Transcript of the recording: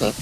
Huh?